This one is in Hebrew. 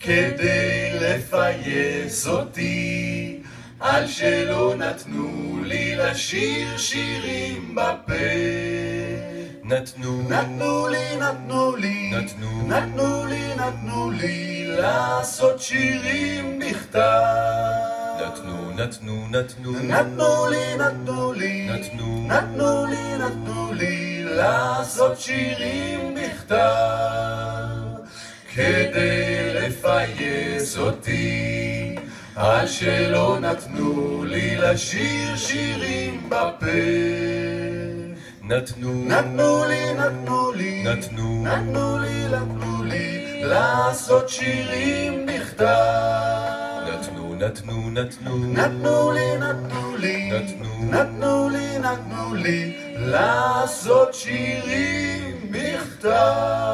כדי לפייס אותי, על שלא נתנו לי לשיר שירים בפה. נתנו, נתנו לי, נתנו לי, נתנו, נתנו לי, נתנו לי, לעשות שירים בכתב. נתנו, נתנו, נתנו, נתנו לי, נתנו לי, נתנו, נתנו לי, נתנו לי, לעשות שירים בכתב. כדי לפייס אותי, על שלא נתנו לי לשיר שירים בפה. נתנו, נתנו לי, נתנו לי, נתנו, נתנו לי, נתנו לי, לעשות שירים בכתב. נתנו, נתנו, נתנו, נתנו לי, נתנו לי, נתנו, נתנו לי, נתנו לי, לעשות שירים בכתב.